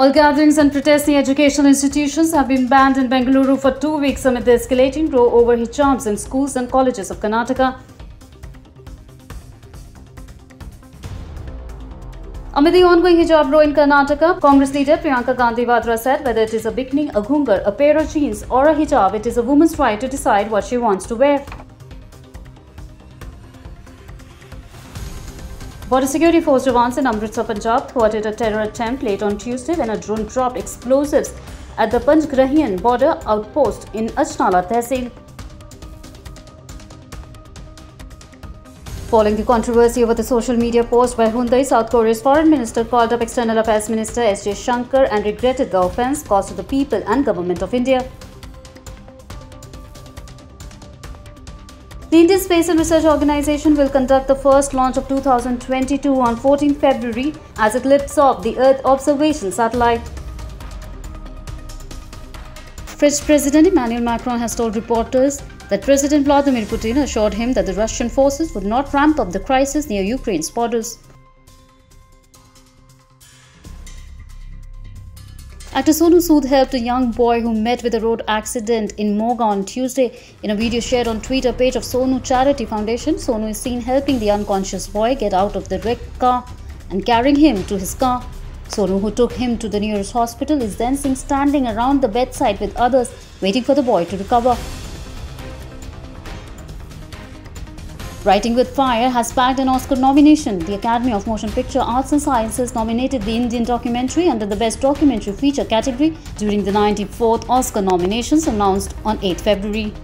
All gatherings and protests in educational institutions have been banned in Bengaluru for two weeks amid the escalating row over hijabs in schools and colleges of Karnataka. Amid the ongoing hijab row in Karnataka, Congress leader Priyanka Gandhi Vadra said whether it is a bikini, a ghungar, a pair of jeans or a hijab, it is a woman's right to decide what she wants to wear. Border security force jawans in Amritsar, Punjab thwarted a terror attempt late on Tuesday when a drone dropped explosives at the Panjgrahian border outpost in Ajnala Tehsil. Following the controversy over the social media post by Hyundai, South Korea's foreign minister called up External Affairs Minister S. Jaishankar and regretted the offense caused to the people and government of India. The Indian Space and Research Organization will conduct the first launch of 2022 on 14 February as it lifts off the Earth observation satellite. French President Emmanuel Macron has told reporters that President Vladimir Putin assured him that the Russian forces would not ramp up the crisis near Ukraine's borders. Actor Sonu Sood helped a young boy who met with a road accident in Moga on Tuesday. In a video shared on Twitter page of Sonu Charity Foundation, Sonu is seen helping the unconscious boy get out of the wrecked car and carrying him to his car. Sonu, who took him to the nearest hospital, is then seen standing around the bedside with others, waiting for the boy to recover. Writing with Fire has bagged an Oscar nomination. The Academy of Motion Picture Arts and Sciences nominated the Indian documentary under the Best Documentary Feature category during the 94th Oscar nominations announced on 8 February.